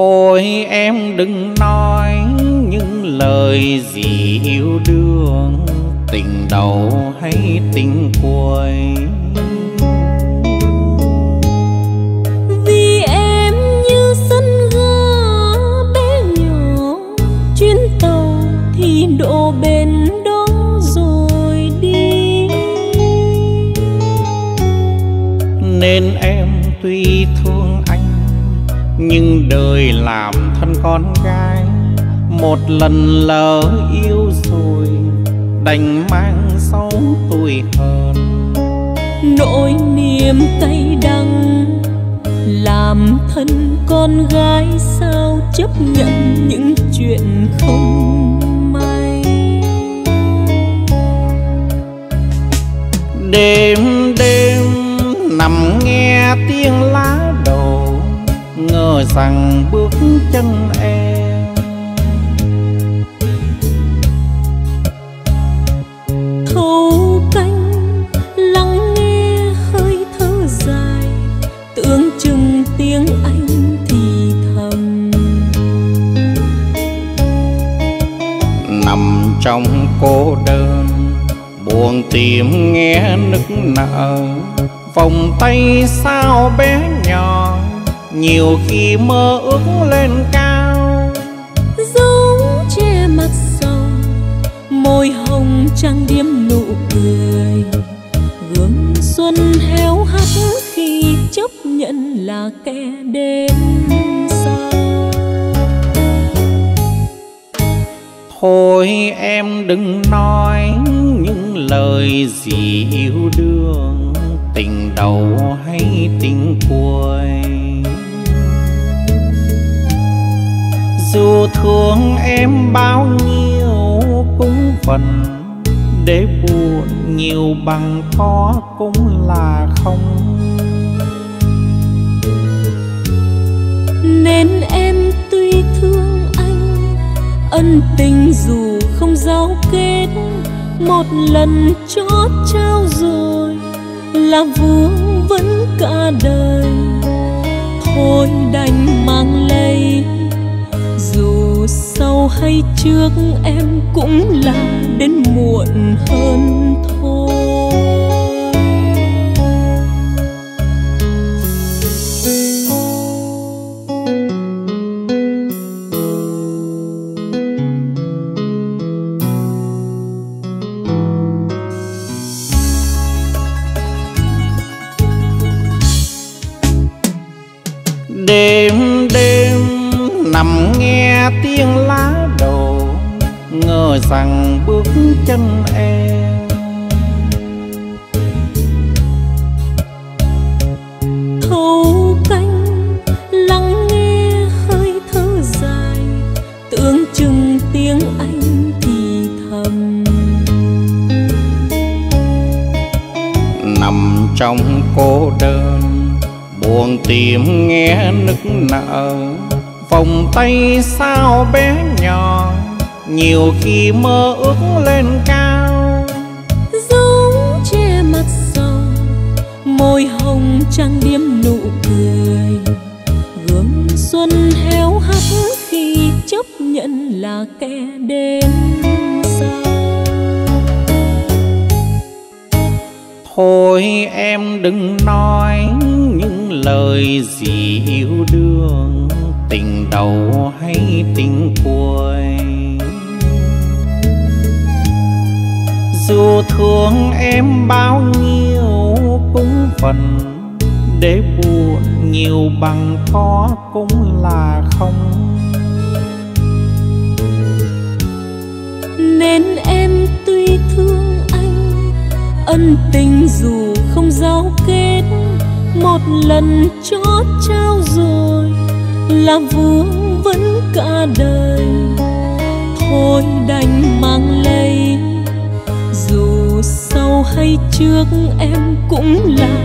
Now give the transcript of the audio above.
thôi em đừng nói những lời gì yêu đương tình đầu hay tình cuối. Vì em như sân ga bé nhỏ chuyến tàu thì độ bên đó rồi đi. Nên em tuy nhưng đời làm thân con gái. Một lần lỡ yêu rồi đành mang sâu tuổi hơn nỗi niềm tay đắng làm thân con gái sao chấp nhận những chuyện không may? Đêm đêm nằm nghe tiếng ngờ rằng bước chân em. Thâu canh lắng nghe hơi thở dài tưởng chừng tiếng anh thì thầm. Nằm trong cô đơn buồn tìm nghe nức nở vòng tay sao bé nhỏ nhiều khi mơ ước lên cao. Giống che mặt sầu môi hồng trang điểm nụ cười. Gương xuân héo hắt khi chấp nhận là kẻ đến sau. Thôi em đừng nói những lời gì yêu đương tình đầu hay tình cuối dù thương em bao nhiêu cũng phần, để buồn nhiều bằng có cũng là không. Nên em tuy thương anh, ân tình dù không giao kết, một lần chót trao rồi là vương vấn cả đời. Thôi đành mang lấy sau trước em cũng là đến muộn hơn thôi. Đêm đêm nằm nghe tiếng lá ngờ rằng bước chân em thâu canh lắng nghe hơi thở dài tưởng chừng tiếng anh thì thầm. Nằm trong cô đơn buồn tìm nghe nức nở vòng tay sao bé nhỏ nhiều khi mơ ước lên cao. Giống che mặt sầu môi hồng trang điểm nụ cười. Gương xuân héo hắt khi chấp nhận là kẻ đến sau. Thôi em đừng nói những lời gì yêu đương tình đầu hay tình cuối dù thương em bao nhiêu cũng phần, để buồn nhiều bằng có cũng là không. Nên em tuy thương anh, ân tình dù không giao kết, một lần chót trao rồi là vương vấn cả đời. Thôi đành mang lấy dù sau hay trước em cũng là